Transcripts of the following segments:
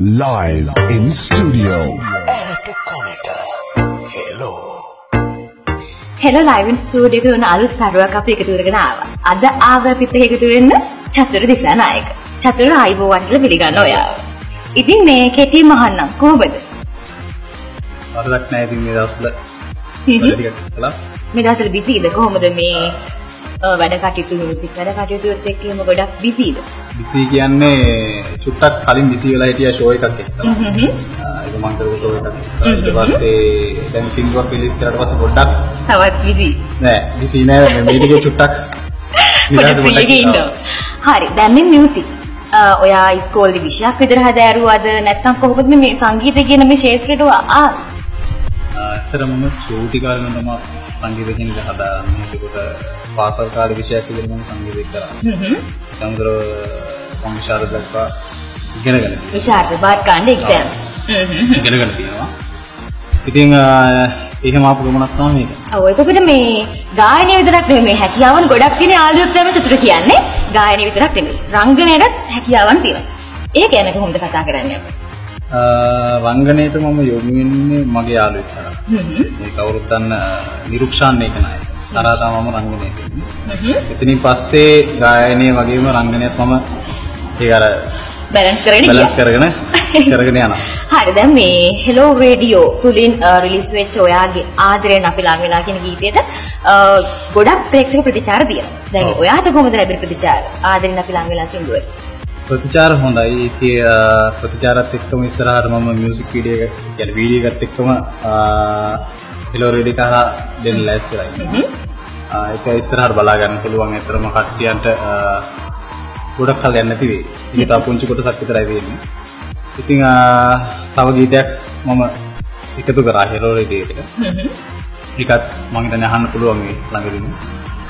live in studio. හෙල ලයිවන් ස්ටූඩියක වන අලුත් තරුවක් අපි එකතු කරගෙන ආවා. අද ආව එක්ක එකතු වෙන්න චතුර දිසානායක. චතුර ආයිබෝවන් කියලා පිළිගන්න ඔයාව. ඉතින් මේ කෙටි මහන්නම් කොහොමද? වරදක් නෑ ඉතින් මේ දවස්වල. මේ දවස්වල බිසිද කොහොමද මේ වැඩ කටයුතු මියුසික් වැඩ කටයුතුත් එක්ක එහෙම ගොඩක් බිසිද? බිසි කියන්නේ චුට්ටක් කලින් බිසි වෙලා හිටිය ෂෝ එකක් එක්කලා. හ්ම්. ආ, ඒක මම කරපු ෂෝ එකක්. ඊට පස්සේ දැන් සිංගුවක් රිලීස් කරාට පස්සේ පොඩ්ඩක් තවත් බිසි. නෑ බිසි නෑ මේ ටිකේ චුට්ටක් පොඩක් පිළිගෙන ඉන්නවා. හරි දැන් මේ මියුසික් ඔයා ඉස්කෝලේ විෂයක් විතර හදාරුවාද නැත්නම් කොහොමද මේ සංගීතය කියන මේ ශාස්ත්‍රයට ආ ඇත්තටම මම චූටි කාලේ මම සංගීත කියන එක හදාගන්න. ඒකට පාසල් කාලේ විෂයක් විදිහට මම සංගීතය කරා. සමුද්‍ර වංශාර දක්වා ඉගෙනගෙන තියෙනවා. විශාරද බාර් කාණ්ඩ එක්සෑම්. ඉගෙනගෙන තියෙනවා. ඉතින් එහෙම ආපු ගමනක් තමයි මේක. ඔව් එතකොට මේ ගායනය විතරක් නෙමෙයි මේ හැකියාවන් ගොඩක් තියෙන තමයි චතුර කියන්නේ. ගායනය විතරක් නෙමෙයි. රංගනයටත් හැකියාවන් තියෙනවා. ඒ ගැන කොහොමද කතා කරන්නේ අපි? රංගනයට මම යොමු වෙන්නේ මගේ යාළුවෙක්. හ්ම්. මේ කවුරුත් දන්න නිරුක්ෂාන් ඒක නයි. තරහා තමයි මම රංගනය. හ්ම්. එතනින් පස්සේ ගායනය වගේම රංගනයත් මම ඒක අර බැලන්ස් කරගෙන බැලන්ස්. කරගෙන කරගෙන යනවා. හරි දැන් මේ හෙලෝ රේඩියෝ තුලින් රිලීස් වෙච්ච ඔයාගේ ආදරයෙන් අපි ළඟ වෙලා කියන ගීතයට ගොඩක් ප්‍රේක්ෂක ප්‍රතිචාර තියෙනවා. දැන්. ඔයාට කොහොමද ලැබෙන ප්‍රතිචාර? ආදරයෙන් අපි ළඟ වෙලා සින්දුවට. ප්‍රතිචාර හොඳයි. ආ, ප්‍රතිචාරත් එක්කම ඉස්සරහට මම මියුසික් වීඩියෝ එකක් කියන්නේ වීඩියෝ එකත් එක්කම හෙලෝ රෙඩි කරා දෙන්න ලෑස්තිලා ඉන්නවා. ඒක ඉස්සරහට බලා ගන්න පුළුවන්. ඇත්තටම කට්ටියන්ට ගොඩක් කල් යන්න නැති වෙයි. ඒක තව පුංචි කොටසක් විතරයි තියෙන්නේ. ඉතින් තව ගීතයක් මම එකතු කරා හෙලෝ රෙඩි එකට. ඒකත් මම හිතන්නේ අහන්න පුළුවන් මේ ළඟදීම.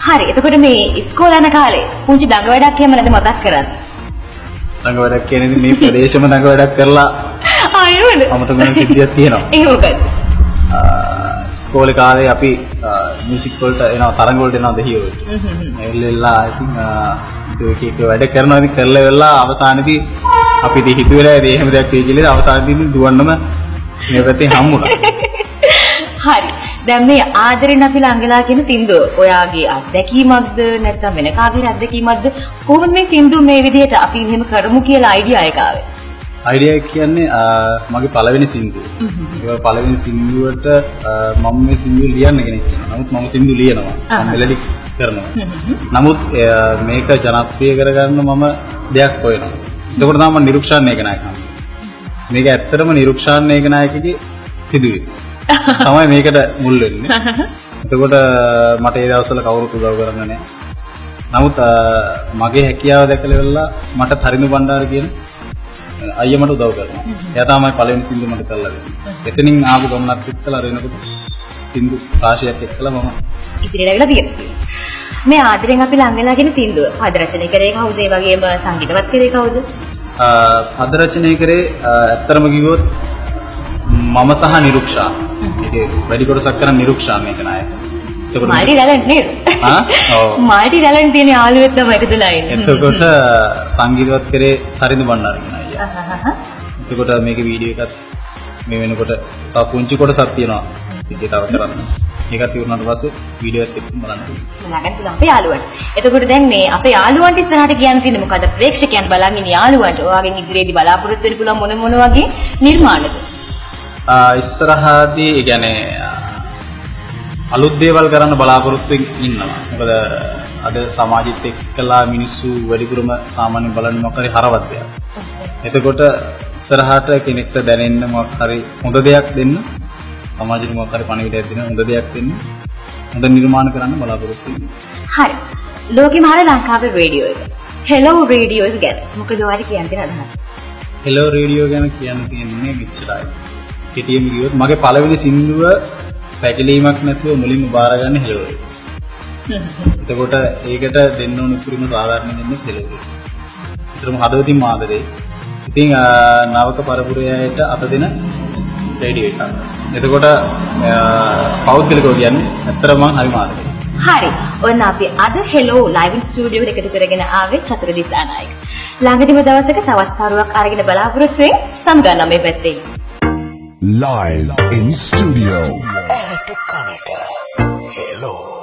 හරි එතකොට මේ ඉස්කෝල යන කාලේ පුංචි දඟ වැඩක් එහෙම නැද මතක් කරන්න. ළඟ වැඩක් කියන්නේ මේ ප්‍රදේශෙම ළඟ වැඩක් කරලා ආයෙත් අමතක වෙන සිද්ධියක් තියෙනවා. ඒ මොකද? ස්කෝලේ කාලේ අපි මියුසික් වලට එනවා තරඟ වලට එනවා දෙහියෝ. එල්ලෙල්ලා ඉතින් ඒක එක වැඩ කරනවා ඉතින් කරලා වෙලා අවසානයේදී අපි ඉතින් හිතුවේ නෑ එහෙම දෙයක් වෙයි කියලා අවසානයේදී දුවන්නම මේ පැත්තේ හම්බුණා. හරි. දැන් මේ ආදරෙන් අපි ළඟලා කියන සින්දුව ඔයාගේ අත්දැකීමක්ද නැත්නම් වෙන කාගේ අත්දැකීමක්ද කොහොමද මේ සින්දුව මේ විදිහට අපි මෙහෙම කරමු කියලා අයිඩියා එක ආවේ? අයිඩියා කියන්නේ මගේ පළවෙනි සින්දුව. ඒක පළවෙනි සින්දුවට මම මේ සින්දුව ලියන්න කෙනෙක් වෙනවා. නමුත් මම සින්දු ලියනවා. මෙලඩික්ස් කරනවා. නමුත් මේක ජනප්‍රිය කරගන්න මම දෙයක් හොයනවා. එතකොට තමයි මම නිරුක්ෂාන් හම්බෙන්නේ. මේක ඇත්තටම නිරුක්ෂාන් ඒකනායකගේ සිදුවීම. තමයි මේකට මුල් වෙන්නේ. එතකොට මට ඒ දවස්වල කවුරුත් උදව් කරන්න නැහැ. නමුත් මගේ හැකියාව දැකලා ඉවරලා මට තරිඳු බණ්ඩාර කියන අයියා මට උදව් කරනවා. එයා තමයි පළවෙනි සින්දු මට කරලා දෙන්නේ. එතනින් ආපු ගමනක් එක්කලා අරිනකොට සින්දු රාශියක් එක්කලා මම ඉතිරියට ඇවිල්ලා තියෙනවා. මේ ආදරෙන් අපි ළඟලා කියන සින්දුව පද රචනය කරේ කවුද? ඒ වගේම සංගීතවත් කරේ කවුද? පද රචනය කරේ අ, ඇත්තටම කිව්වොත් මම සහ නිරුක්ෂා. ඒකේ වැඩි කොටසක් කරන් නිරුක්ෂා මේක නායක. එතකොට මල්ටි ටැලන්ට් නේද? ආ? ඔව්. මල්ටි ටැලන්ට් තියෙන යාළුවෙක් තමයි එකතුලා ඉන්නේ. එතකොට සංගීතවත් කරේ තරිඳු බණ්ඩාර කියන අයියා. අහහහ. එතකොට මේක වීඩියෝ එකත් මේ වෙනකොට තව පුංචි කොටසක් තියෙනවා. ඉතින් තව කරන්න. ඒකත් ඉවරනට පස්සේ වීඩියෝ එකත් එක්ක බලන්න. ළඟට තියෙන අපේ යාළුවන්ට. එතකොට දැන් මේ අපේ යාළුවන්ට ඉස්සරහට කියන්න තියෙන්නේ මොකද? ප්‍රේක්ෂකයන් බලන් ඉන්න යාළුවන්ට ඔයාගෙන් ඉදිරියේදී බලාපොරොත්තු වෙන්න පුළුවන් මොන මොන වගේ නිර්මාණද? ඉස්සරහදී ආ, අලුත් දේවල් කරන්න බලාපොරොත්තු ඉන්නවා. මොකද අද සමාජෙත් එක්කලා මිනිස්සු වැඩිපුරම සාමාන්‍ය බලන්නේ හරි හරවත් දෙයක්. එතකොට ඉස්සරහට කෙනෙක්ට දැනෙන්න මොකක් හරි හොඳ දෙයක් දෙන්න සමාජෙට මොකක් හරි පණිවිඩයක් දෙන්න හොඳ දෙයක් දෙන්න හොඳ නිර්මාණ කරන්න බලාපොරොත්තු. හරි. ලෝකෙ මහල ලංකාවේ රේඩියෝ එක. හෙලෝ රේඩියෝ එක ගැන. මොකද ඔයාලට කියන්න තියෙන අදහස? හෙලෝ රේඩියෝ ගැන කියන්න තියෙන්නේ මෙච්චරයි. කෙටියෙන් කිව්වොත් මගේ පළවෙනි සින්දුව පැකිලීමක් නැතුව මුලින්ම බාරගන්න හෙලෝ රේඩියෝ. එතකොට ඒකට දෙන්න ඕන උපරිම සාධාරණ දෙන්නේ හෙලෝ රේඩියෝ. ඒතරම හදවතින් ආදරේ. ඉතින් ආ, නවක පරපුරයට අත දෙන රේඩියෝ එකක්. එතකොට ආ, පෞද්ගලිකව කියන්නේ ඇත්තටම මම හරිම ආදරේ. හරි. ඔන්න අපි අද හෙලෝ ලයිව් ස්ටුඩියෝ එකට එකතු කරගෙන ආවේ චතුර දිසානායක. ළඟදිම දවසක තවත් තරුවක් අරගෙන බලාපොරොත්තු වෙයි සමගන්න මේ පැත්තේ. Live in studio. ඇහැට කනට හෙලෝ